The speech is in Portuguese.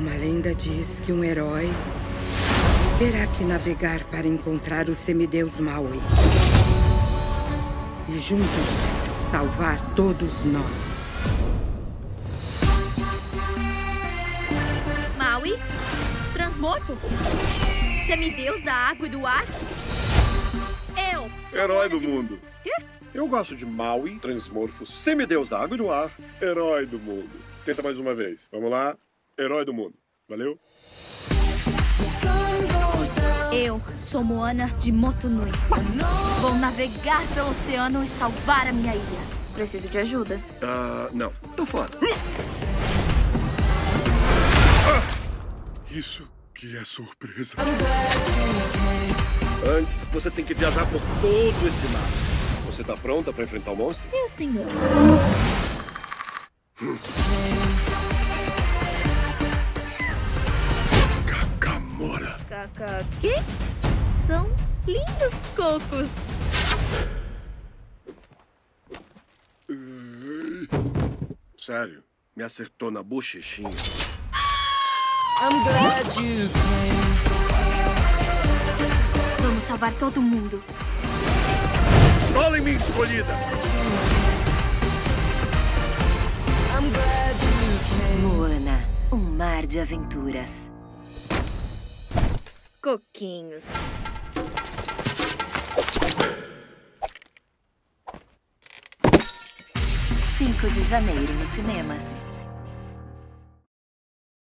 lenda diz que um herói terá que navegar para encontrar o semideus Maui. E juntos salvar todos nós. Maui? Transmorfo? Semideus da água e do ar? Eu sou Herói do de- mundo. Quê? Eu gosto de Maui, transmorfo, semideus da água e do ar, herói do mundo. Tenta mais uma vez. Vamos lá. Herói do mundo. Valeu? Eu sou Moana de Motunui. Vou navegar pelo oceano e salvar a minha ilha. Preciso de ajuda. Ah, não. Tô fora. Ah! Isso que é surpresa. Antes, você tem que viajar por todo esse mar. Você tá pronta pra enfrentar o monstro? E o senhor? Que? São lindos cocos. Sério, me acertou na bochechinha. I'm glad you came. Vamos salvar todo mundo. Cola em mim, escolhida! I'm glad you came. Moana, um mar de aventuras. Coquinhos. 5 de janeiro nos cinemas.